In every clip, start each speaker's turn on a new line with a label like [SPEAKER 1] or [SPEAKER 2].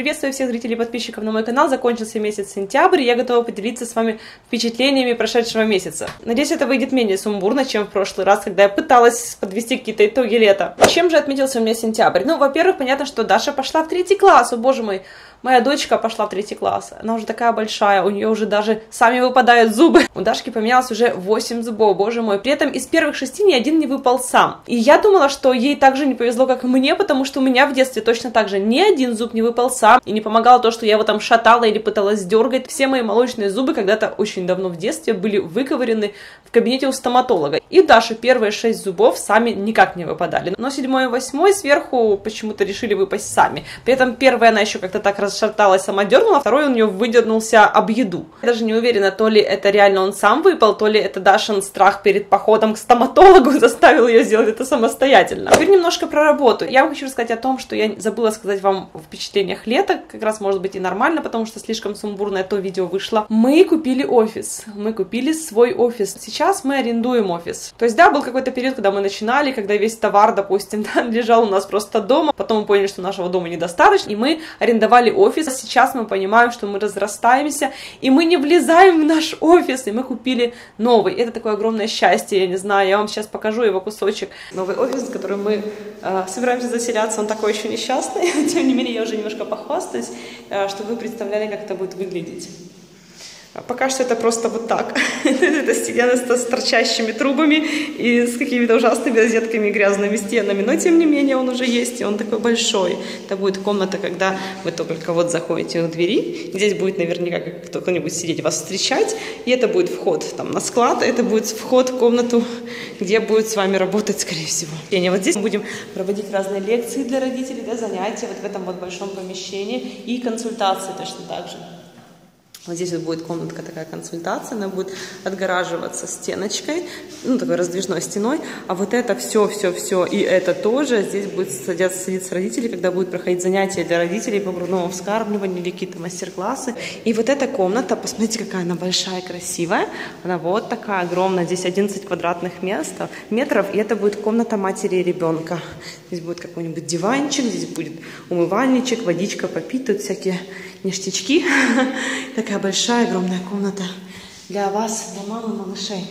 [SPEAKER 1] Приветствую всех зрителей и подписчиков на мой канал. Закончился месяц сентябрь, и я готова поделиться с вами впечатлениями прошедшего месяца. Надеюсь, это выйдет менее сумбурно, чем в прошлый раз, когда я пыталась подвести какие-то итоги лета. Чем же отметился у меня сентябрь? Ну, во-первых, понятно, что Даша пошла в третий класс, о боже мой. Моя дочка пошла в третий класс. Она уже такая большая, у нее уже даже сами выпадают зубы. У Дашки поменялось уже 8 зубов, боже мой. При этом из первых шести ни один не выпал сам. И я думала, что ей также не повезло, как и мне, потому что у меня в детстве точно так же ни один зуб не выпал сам. И не помогало то, что я его там шатала или пыталась дергать. Все мои молочные зубы когда-то очень давно в детстве были выковырены в кабинете у стоматолога. И Даши первые шесть зубов сами никак не выпадали. Но седьмой и восьмой сверху почему-то решили выпасть сами. При этом первая она еще как-то так расшаталась, сама дернула, второй у нее выдернулся об еду. Я даже не уверена, то ли это реально он сам выпал, то ли это Дашин страх перед походом к стоматологу заставил ее сделать это самостоятельно. Теперь немножко про работу. Я вам хочу рассказать о том, что я забыла сказать вам в впечатлениях лета, как раз может быть и нормально, потому что слишком сумбурное то видео вышло. Мы купили офис, мы купили свой офис. Сейчас мы арендуем офис. То есть, да, был какой-то период, когда мы начинали, когда весь товар, допустим, да, лежал у нас просто дома, потом мы поняли, что нашего дома недостаточно, и мы арендовали офис. Сейчас мы понимаем, что мы разрастаемся, и мы не влезаем в наш офис, и мы купили новый. Это такое огромное счастье, я не знаю, я вам сейчас покажу его кусочек. Новый офис, в который мы э, собираемся заселяться, он такой еще несчастный, тем не менее я уже немножко похвастаюсь, э, чтобы вы представляли, как это будет выглядеть. А пока что это просто вот так. это стены с торчащими трубами и с какими-то ужасными розетками грязными стенами. Но тем не менее он уже есть, и он такой большой. Это будет комната, когда вы только вот заходите у двери. Здесь будет наверняка кто-нибудь сидеть вас встречать. И это будет вход там, на склад, это будет вход в комнату, где будет с вами работать, скорее всего. И вот здесь мы будем проводить разные лекции для родителей, для занятия вот в этом вот большом помещении и консультации точно так же. Вот здесь вот будет комнатка такая консультация, она будет отгораживаться стеночкой, ну, такой раздвижной стеной, а вот это все, все, все, и это тоже, здесь будет садиться, садиться родители, когда будут проходить занятия для родителей по грудному вскармливанию или какие-то мастер-классы. И вот эта комната, посмотрите, какая она большая, красивая, она вот такая огромная, здесь 11 квадратных мест, метров, и это будет комната матери и ребенка. Здесь будет какой-нибудь диванчик, здесь будет умывальничек, водичка попить, тут всякие ништячки. Такая большая, огромная комната для вас, для мамы, малышей.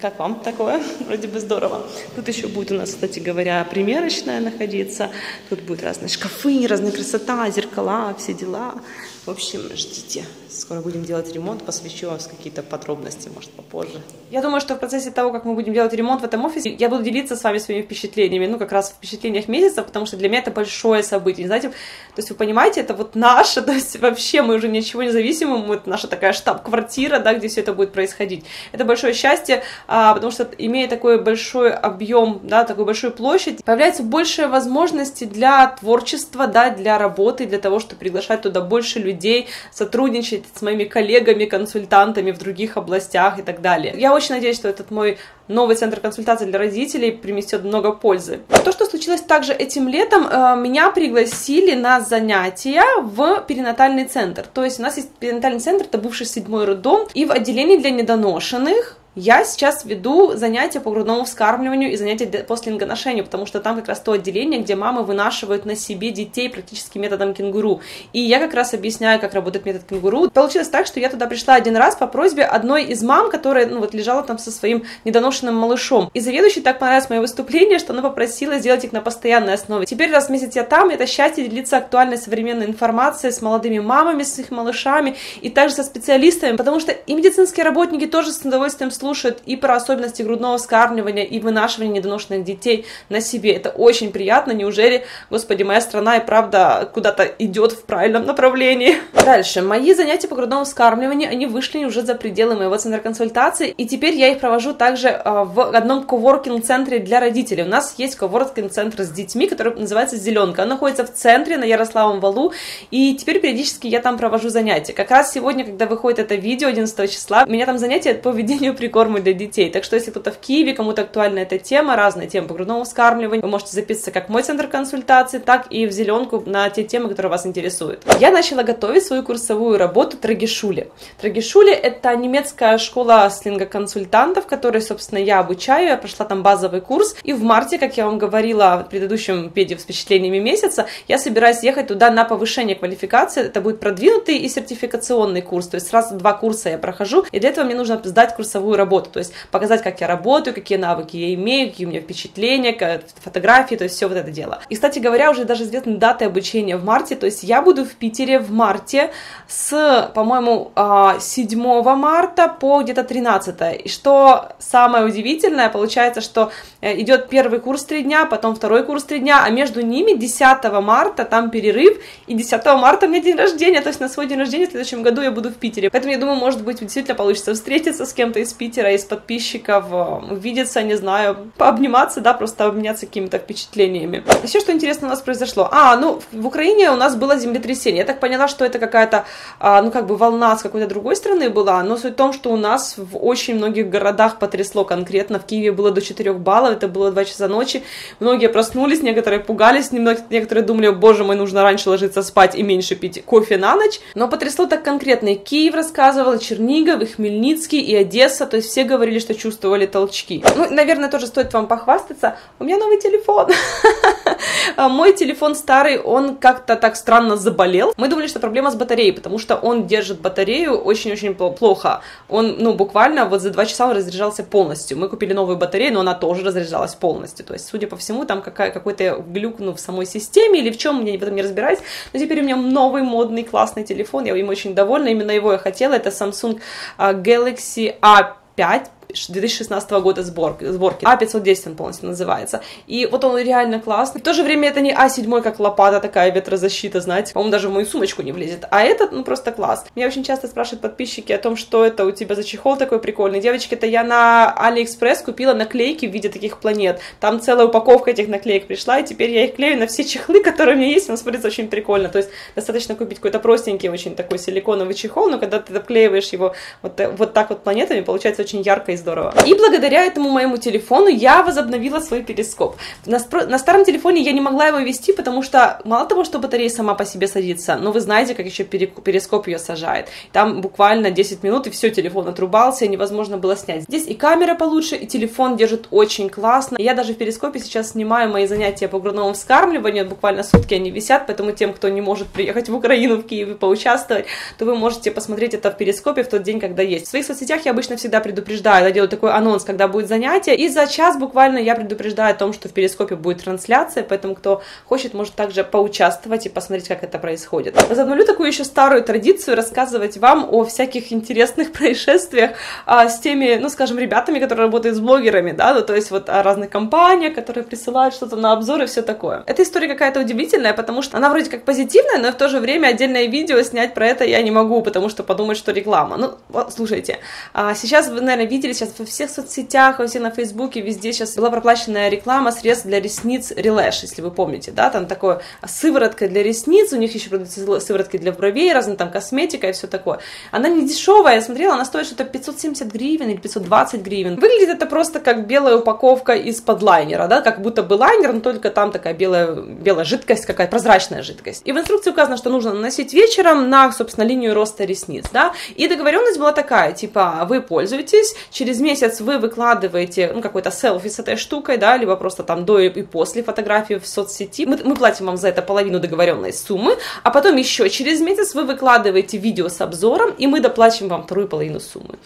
[SPEAKER 1] Как вам такое? Вроде бы здорово. Тут еще будет у нас, кстати говоря, примерочная находиться. Тут будут разные шкафы, разная красота, зеркала, все дела. В общем, ждите. Скоро будем делать ремонт, посвящу вас какие-то подробности, может, попозже. Я думаю, что в процессе того, как мы будем делать ремонт в этом офисе, я буду делиться с вами своими впечатлениями, ну, как раз впечатлениях месяца, потому что для меня это большое событие, знаете, то есть вы понимаете, это вот наше, то есть вообще мы уже ничего не зависимы, это наша такая штаб-квартира, да, где все это будет происходить. Это большое счастье, а, потому что имея такой большой объем, да, такую большую площадь, появляется больше возможностей для творчества, да, для работы, для того, чтобы приглашать туда больше людей, сотрудничать с моими коллегами, консультантами в других областях и так далее. Я очень надеюсь, что этот мой новый центр консультаций для родителей принесет много пользы. То, что случилось также этим летом, э, меня пригласили на занятия в перинатальный центр. То есть у нас есть перинатальный центр, это бывший седьмой роддом, и в отделении для недоношенных я сейчас веду занятия по грудному вскармливанию и занятия по слингоношению, потому что там как раз то отделение, где мамы вынашивают на себе детей практически методом кенгуру. И я как раз объясняю, как работает метод кенгуру. Получилось так, что я туда пришла один раз по просьбе одной из мам, которая ну, вот лежала там со своим недоношенным малышом. И заведующей так понравилось мое выступление, что она попросила сделать их на постоянной основе. Теперь раз в месяц я там, это счастье делиться актуальной современной информацией с молодыми мамами, с их малышами и также со специалистами, потому что и медицинские работники тоже с удовольствием слушают и про особенности грудного вскармливания и вынашивания недоношенных детей на себе. Это очень приятно. Неужели, господи, моя страна и правда куда-то идет в правильном направлении? Дальше. Мои занятия по грудному вскармливанию, они вышли уже за пределы моего центра консультации, и теперь я их провожу также а, в одном коворкинг-центре для родителей. У нас есть коворкинг-центр с детьми, который называется «Зеленка». Он находится в центре, на Ярославом валу, и теперь периодически я там провожу занятия. Как раз сегодня, когда выходит это видео, 11 числа, у меня там занятия по ведению при комбикормы для детей. Так что, если кто-то в Киеве, кому-то актуальна эта тема, разные темы по грудному вскармливанию, вы можете записаться как в мой центр консультации, так и в зеленку на те темы, которые вас интересуют. Я начала готовить свою курсовую работу Трагишуле. Трагишуле — это немецкая школа слинга-консультантов, которой, собственно, я обучаю. Я прошла там базовый курс. И в марте, как я вам говорила в предыдущем педе с впечатлениями месяца, я собираюсь ехать туда на повышение квалификации. Это будет продвинутый и сертификационный курс. То есть сразу два курса я прохожу. И для этого мне нужно сдать курсовую работу. То есть показать, как я работаю, какие навыки я имею, какие у меня впечатления, фотографии, то есть все вот это дело. И, кстати говоря, уже даже известны даты обучения в марте. То есть я буду в Питере в марте с, по-моему, 7 а, марта по где-то 13. И что самое удивительное, получается, что идет первый курс три дня, потом второй курс три дня, а между ними 10 марта там перерыв, и 10 марта у меня день рождения, то есть на свой день рождения в следующем году я буду в Питере. Поэтому я думаю, может быть, действительно получится встретиться с кем-то из Питера, из подписчиков, э, увидеться, не знаю, пообниматься, да, просто обменяться какими-то впечатлениями. Еще что интересно у нас произошло. А, ну, в Украине у нас было землетрясение. Я так поняла, что это какая-то, а, ну, как бы волна с какой-то другой страны была, но суть в том, что у нас в очень многих городах потрясло конкретно. В Киеве было до 4 баллов, это было 2 часа ночи. Многие проснулись, некоторые пугались, некоторые думали, боже мой, нужно раньше ложиться спать и меньше пить кофе на ночь. Но потрясло так конкретно. И Киев рассказывал, и Чернигов, и Хмельницкий, и Одесса. То есть все говорили, что чувствовали толчки. Ну, наверное, тоже стоит вам похвастаться. У меня новый телефон. Мой телефон старый, он как-то так странно заболел. Мы думали, что проблема с батареей, потому что он держит батарею очень-очень плохо. Он, ну, буквально вот за два часа он разряжался полностью. Мы купили новую батарею, но она тоже разряжалась полностью. То есть, судя по всему, там какая, какой-то глюк ну, в самой системе или в чем, я в этом не разбираюсь. Но теперь у меня новый модный классный телефон, я им очень довольна. Именно его я хотела. Это Samsung а, Galaxy A5 2016 года сборки, сборки. А510 он полностью называется. И вот он реально классный. В то же время это не А7, как лопата такая, ветрозащита, знаете. По-моему, даже в мою сумочку не влезет. А этот, ну, просто класс. Меня очень часто спрашивают подписчики о том, что это у тебя за чехол такой прикольный. Девочки, это я на Алиэкспресс купила наклейки в виде таких планет. Там целая упаковка этих наклеек пришла, и теперь я их клею на все чехлы, которые у меня есть. Он смотрится очень прикольно. То есть достаточно купить какой-то простенький, очень такой силиконовый чехол, но когда ты обклеиваешь его вот, вот так вот планетами, получается очень ярко и здорово. И благодаря этому моему телефону я возобновила свой перископ. На, на старом телефоне я не могла его вести, потому что мало того, что батарея сама по себе садится, но вы знаете, как еще перископ ее сажает. Там буквально 10 минут, и все, телефон отрубался, и невозможно было снять. Здесь и камера получше, и телефон держит очень классно. Я даже в перископе сейчас снимаю мои занятия по грудному вскармливанию, буквально сутки они висят, поэтому тем, кто не может приехать в Украину, в Киев и поучаствовать, то вы можете посмотреть это в перископе в тот день, когда есть. В своих соцсетях я обычно всегда предупреждаю, делаю такой анонс, когда будет занятие. И за час буквально я предупреждаю о том, что в Перископе будет трансляция, поэтому кто хочет, может также поучаствовать и посмотреть, как это происходит. Возобновлю такую еще старую традицию рассказывать вам о всяких интересных происшествиях а, с теми, ну, скажем, ребятами, которые работают с блогерами, да, ну, то есть вот о разных компаниях, которые присылают что-то на обзор и все такое. Эта история какая-то удивительная, потому что она вроде как позитивная, но в то же время отдельное видео снять про это я не могу, потому что подумать, что реклама. Ну, вот, слушайте, а, сейчас вы, наверное, видели, сейчас во всех соцсетях, во всех на Фейсбуке, везде сейчас была проплаченная реклама средств для ресниц Релэш, если вы помните, да, там такое сыворотка для ресниц, у них еще продаются сыворотки для бровей, разные там косметика и все такое. Она не дешевая, я смотрела, она стоит что-то 570 гривен или 520 гривен. Выглядит это просто как белая упаковка из-под лайнера, да, как будто бы лайнер, но только там такая белая, белая жидкость, какая прозрачная жидкость. И в инструкции указано, что нужно наносить вечером на, собственно, линию роста ресниц, да, и договоренность была такая, типа, вы пользуетесь, через месяц месяц вы выкладываете, ну, какой-то селфи с этой штукой, да, либо просто там до и после фотографии в соцсети, мы, мы платим вам за это половину договоренной суммы, а потом еще через месяц вы выкладываете видео с обзором, и мы доплачиваем вам вторую половину суммы.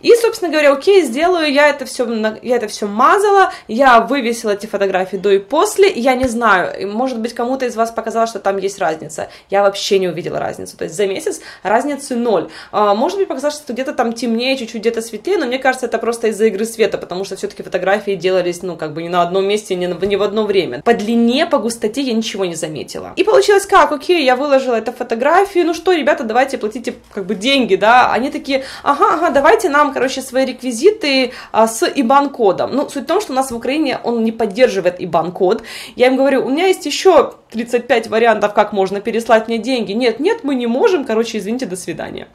[SPEAKER 1] И, собственно говоря, окей, сделаю, я это все, я это все мазала, я вывесила эти фотографии до и после, я не знаю, может быть, кому-то из вас показалось, что там есть разница, я вообще не увидела разницу, то есть за месяц разницы ноль. А, может быть, показалось, что где-то там темнее, чуть-чуть где-то светлее, но мне кажется, это просто из-за игры света, потому что все-таки фотографии делались, ну, как бы не на одном месте, не, не в одно время. По длине, по густоте я ничего не заметила. И получилось как? Окей, я выложила эту фотографию, ну что, ребята, давайте платите как бы деньги, да? Они такие, ага, ага, давайте нам, короче, свои реквизиты а, с IBAN-кодом. Ну, суть в том, что у нас в Украине он не поддерживает IBAN-код. Я им говорю, у меня есть еще 35 вариантов, как можно переслать мне деньги. Нет, нет, мы не можем, короче, извините, до свидания.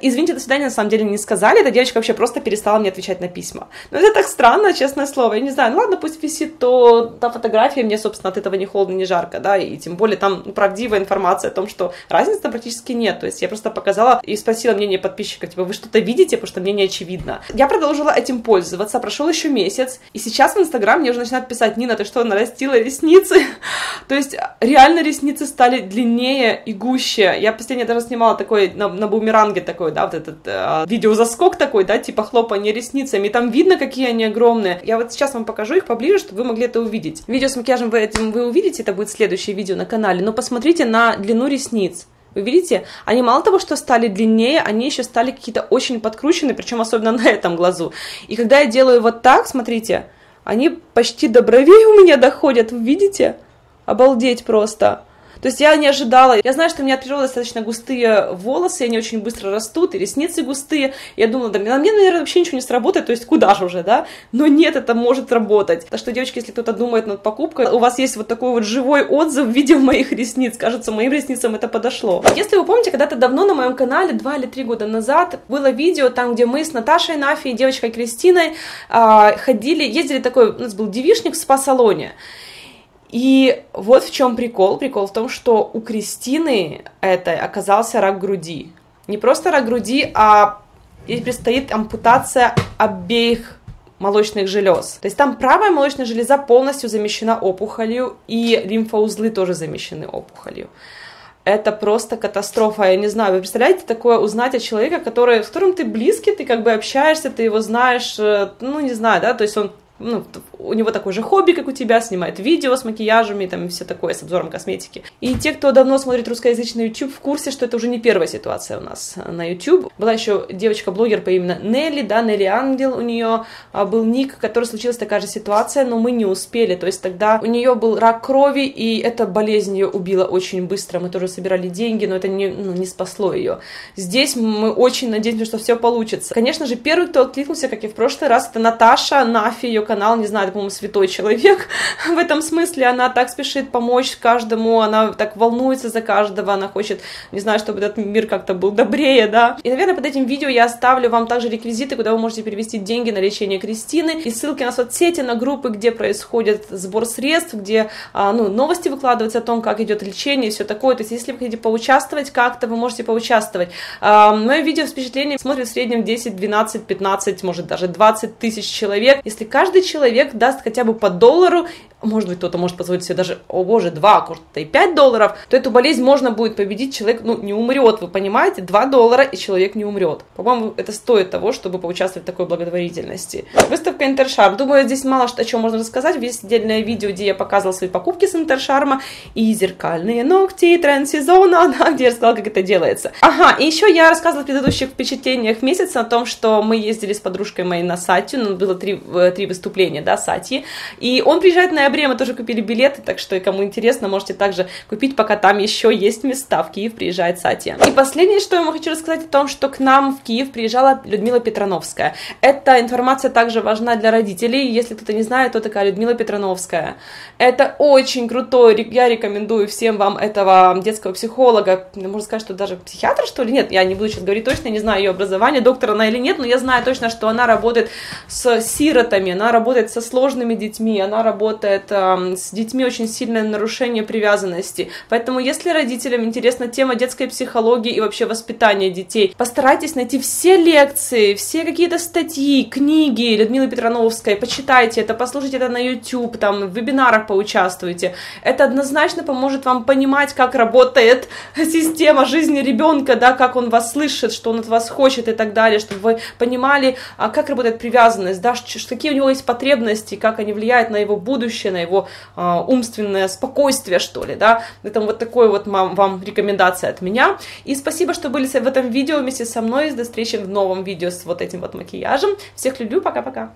[SPEAKER 1] Извините, до свидания, на самом деле не сказали, эта девочка вообще просто перестала мне отвечать на письма. Но это так странно, честное слово, я не знаю, ну ладно, пусть висит, то та фотография, мне, собственно, от этого не холодно, не жарко, да, и тем более там правдивая информация о том, что разницы там практически нет, то есть я просто показала и спросила мнение подписчиков, типа, вы что-то видите, потому что мне не очевидно. Я продолжила этим пользоваться, прошел еще месяц, и сейчас в Инстаграм мне уже начинают писать, Нина, ты что, нарастила ресницы? То есть реально ресницы стали длиннее и гуще. Я последнее даже снимала такой на, на бумеранге такой, да, вот этот э, видеозаскок такой, да, типа хлопанье ресницами. И там видно, какие они огромные. Я вот сейчас вам покажу их поближе, чтобы вы могли это увидеть. Видео с макияжем вы этим вы увидите, это будет следующее видео на канале. Но посмотрите на длину ресниц. Вы видите, они мало того, что стали длиннее, они еще стали какие-то очень подкрученные, причем особенно на этом глазу. И когда я делаю вот так, смотрите, они почти до бровей у меня доходят, вы видите? Обалдеть просто. То есть я не ожидала. Я знаю, что у меня от природы достаточно густые волосы, они очень быстро растут, и ресницы густые. Я думала, да, на мне, наверное, вообще ничего не сработает, то есть куда же уже, да? Но нет, это может работать. Так что, девочки, если кто-то думает над покупкой, у вас есть вот такой вот живой отзыв в виде моих ресниц. Кажется, моим ресницам это подошло. Если вы помните, когда-то давно на моем канале, два или три года назад, было видео там, где мы с Наташей Нафи и девочкой Кристиной а, ходили, ездили такой, у нас был девишник в спа-салоне. И вот в чем прикол. Прикол в том, что у Кристины это оказался рак груди. Не просто рак груди, а ей предстоит ампутация обеих молочных желез. То есть там правая молочная железа полностью замещена опухолью, и лимфоузлы тоже замещены опухолью. Это просто катастрофа. Я не знаю, вы представляете такое узнать от человека, который, с которым ты близкий, ты как бы общаешься, ты его знаешь, э, ну, не знаю, да, то есть он ну, у него такое же хобби, как у тебя, снимает видео с макияжами там и все такое, с обзором косметики. И те, кто давно смотрит русскоязычный YouTube, в курсе, что это уже не первая ситуация у нас на YouTube. Была еще девочка-блогер по имени Нелли, да, Нелли Ангел, у нее а, был ник, который случилась такая же ситуация, но мы не успели, то есть тогда у нее был рак крови, и эта болезнь ее убила очень быстро, мы тоже собирали деньги, но это не, ну, не спасло ее. Здесь мы очень надеемся, что все получится. Конечно же, первый, кто откликнулся, как и в прошлый раз, это Наташа Нафи, ее канал, не знаю, по-моему, святой человек в этом смысле, она так спешит помочь каждому, она так волнуется за каждого, она хочет, не знаю, чтобы этот мир как-то был добрее, да. И, наверное, под этим видео я оставлю вам также реквизиты, куда вы можете перевести деньги на лечение Кристины, и ссылки на соцсети, на группы, где происходит сбор средств, где, а, ну, новости выкладываются о том, как идет лечение и все такое, то есть, если вы хотите поучаствовать как-то, вы можете поучаствовать. А, мое видео впечатление смотрит в среднем 10, 12, 15, может, даже 20 тысяч человек. Если каждый человек даст хотя бы по доллару, может быть, кто-то может позволить себе даже, о боже, 2, кто-то и 5 долларов, то эту болезнь можно будет победить, человек, ну, не умрет, вы понимаете, 2 доллара, и человек не умрет. По-моему, это стоит того, чтобы поучаствовать в такой благотворительности. Выставка Интершарм. Думаю, здесь мало что о чем можно рассказать. Есть отдельное видео, где я показывала свои покупки с Интершарма и зеркальные ногти, тренд сезона, да, где я рассказала, как это делается. Ага, и еще я рассказывала в предыдущих впечатлениях месяца о том, что мы ездили с подружкой моей на Сатью, ну, было три, э, три выступления да, Сати. И он приезжает в ноябре, мы тоже купили билеты, так что, кому интересно, можете также купить, пока там еще есть места. В Киев приезжает Сати. И последнее, что я вам хочу рассказать о том, что к нам в Киев приезжала Людмила Петрановская. Эта информация также важна для родителей. Если кто-то не знает, то такая Людмила Петрановская. Это очень крутой, я рекомендую всем вам этого детского психолога, можно сказать, что даже психиатр, что ли? Нет, я не буду сейчас говорить точно, не знаю ее образование, доктор она или нет, но я знаю точно, что она работает с сиротами, она работает со сложными детьми, она работает э, с детьми очень сильное нарушение привязанности. Поэтому, если родителям интересна тема детской психологии и вообще воспитания детей, постарайтесь найти все лекции, все какие-то статьи, книги Людмилы Петрановской, почитайте это, послушайте это на YouTube, там, в вебинарах поучаствуйте. Это однозначно поможет вам понимать, как работает система жизни ребенка, да, как он вас слышит, что он от вас хочет и так далее, чтобы вы понимали, а, как работает привязанность, да, какие у него есть потребности, как они влияют на его будущее, на его э, умственное спокойствие, что ли, да. Это вот такой вот вам, вам рекомендация от меня. И спасибо, что были в этом видео вместе со мной. До встречи в новом видео с вот этим вот макияжем. Всех люблю, пока-пока.